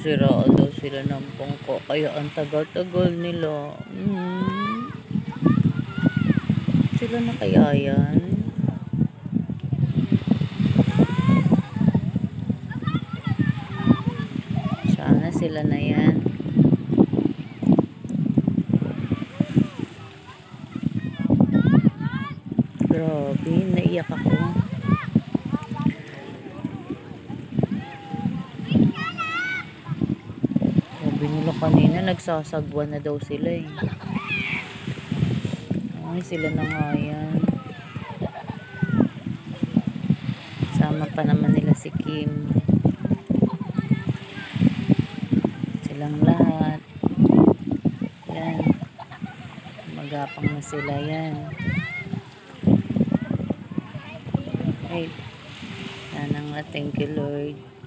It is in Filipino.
nasiraan daw sila ng bangko. Kaya ang tagal-tagal nila. Hmm. Sila na kaya yan? Sana sila na yan. Grabe, naiyak ako. Nila kanina, nagsasagwa na daw sila eh. Ay, sila na nga yan. Sama pa naman nila si Kim. Silang lahat. Yan. Magapang na sila yan. Ay, sana nga, thank you Lord.